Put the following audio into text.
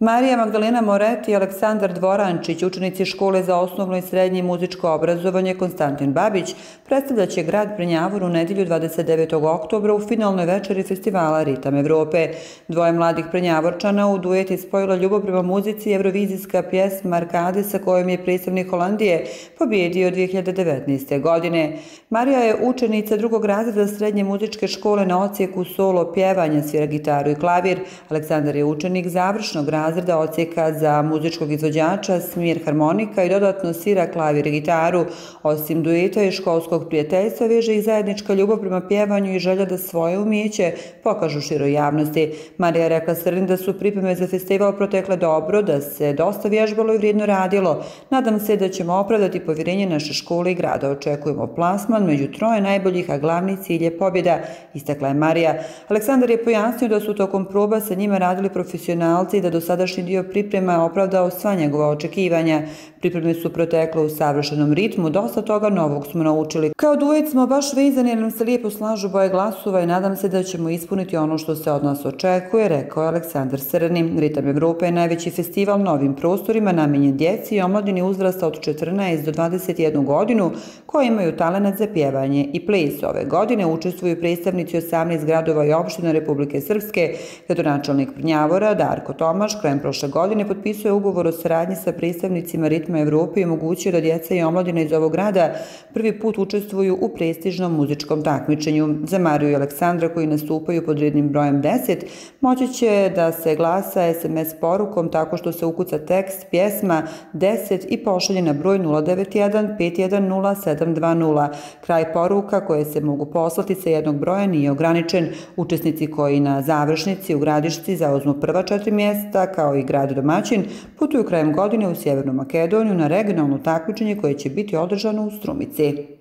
Marija Magdalena Moret i Aleksandar Dvorančić, učenici škole za osnovno i srednje muzičko obrazovanje Konstantin Babić, predstavljaće grad Prenjavor u nedelju 29. oktobra u finalnoj večeri festivala Ritam Evrope. Dvoje mladih Prenjavorčana u dueti spojila ljubav prema muzici i evrovizijska pjesma Arkade sa kojom je predstavnik Holandije pobjedio 2019. godine. Marija je učenica drugog razreda srednje muzičke škole na ocijeku solo pjevanja, svira gitaru i klavir. Aleksandar je učenik završnog razreda razreda ocijeka za muzičkog izvođača, smir harmonika i dodatno svira klavir i gitaru. Osim dueta i školskog prijateljstva veže i zajednička ljubav prema pjevanju i želja da svoje umijeće pokažu široj javnosti. Marija rekla Srni da su pripreme za festival protekle dobro, da se dosta vježbalo i vrijedno radilo. Nadam se da ćemo opravdati povjerenje naše škole i grada. Očekujemo plasman među troje najboljih, a glavni cilj je pobjeda, istakla je Marija. Aleksandar je pojasnio da su tokom proba sa njima radili profesionalci i da do sada dosadašnji dio priprema opravdao sva njegova očekivanja. Pripreme su protekle u savršenom ritmu, dosta toga novog smo naučili. Kao duet smo baš vezani jer nam se lijepo slažu boje glasova i nadam se da ćemo ispuniti ono što se od nas očekuje, rekao je Aleksandar Srni. Ritam Evrope je najveći festival novim prostorima namenjen djeci i omladini uzrasta od 14 do 21 godinu koji imaju talenat za pjevanje i ples. Ove godine učestvuju predstavnici 18 gradova i opština Republike Srpske, gradonačelnik Prnjavora, Darko Tomaš, krajem prošle godine potpisuje ugovor o saradnji sa predstavnicima Ritma Evrope i omogućio da djeca i omladina iz ovog grada prvi put učestvuju u prestižnom muzičkom takmičenju. Za Mariju i Aleksandra koji nastupaju pod rednim brojem 10, moći će da se glasa SMS porukom tako što se ukuca tekst pjesma 10 i pošalje na broj 091 510 720. Kraj poruka koje se mogu poslati sa jednog broja nije ograničen. Učesnici koji na završnici u gradišci zauzmu prva četiri mjesta kao i grad domaćin, putuju krajem godine u Sjevernu Makedoniju na regionalno takmičenje koje će biti održano u Strumici.